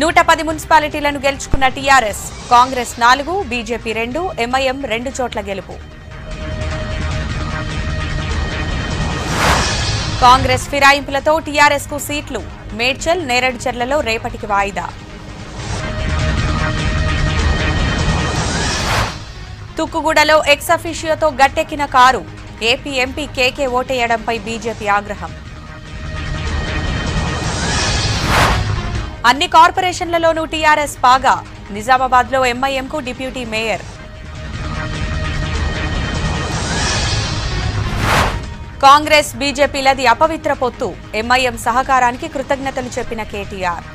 నూట పది మున్సిపాలిటీలను గెలుచుకున్న టీఆర్ఎస్ కాంగ్రెస్ నాలుగు బీజేపీ రెండు ఎంఐఎం రెండు చోట్ల గెలుపు. కాంగ్రెస్ ఫిరాయింపులతో టీఆర్ఎస్కు సీట్లు మేడ్చల్ నేరేడుచర్లలో రేపటికి వాయిదా. తుక్కుగూడలో ఎక్సఫిషియోతో గట్టెక్కిన కారు ఏపీ ఎంపీ కేకే ఓటేయడంపై బీజేపీ ఆగ్రహం. అన్ని కార్పొరేషన్లలోనూ టీఆర్ఎస్ పాగా నిజామాబాద్లో ఎంఐఎంకు డిప్యూటీ మేయర్. కాంగ్రెస్ బీజేపీలది అపవిత్ర పొత్తు. ఎంఐఎం సహకారానికి కృతజ్ఞతలు చెప్పిన కేటీఆర్.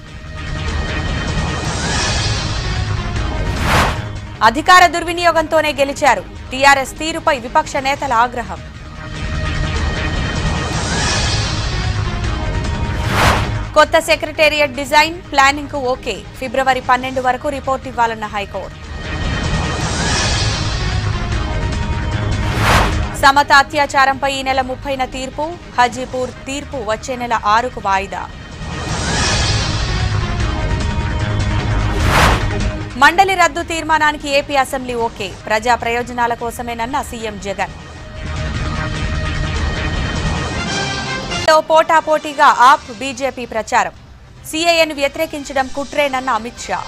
అధికార దుర్వినియోగంతోనే గెలిచారు. టీఆర్ఎస్ తీరుపై విపక్ష నేతల ఆగ్రహం. కొత్త సెక్రటేరియట్ డిజైన్ ప్లానింగ్కు ఓకే. ఫిబ్రవరి పన్నెండు వరకు రిపోర్ట్ ఇవ్వాలన్న హైకోర్టు. సమత అత్యాచారంపై ఈ నెల ముప్పైన తీర్పు హజీపూర్ తీర్పు వచ్చే నెల ఆరుకు వాయిదా. మండలి రద్దు తీర్మానానికి ఏపీ అసెంబ్లీ ఓకే. ప్రజా ప్రయోజనాల కోసమేనన్న సీఎం జగన్. లో పోటాపోటీగా ఆప్ బీజేపీ ప్రచారం. సీఏఎన్ వ్యతిరేకించడం కుట్రేనన్న అమిత్ షా.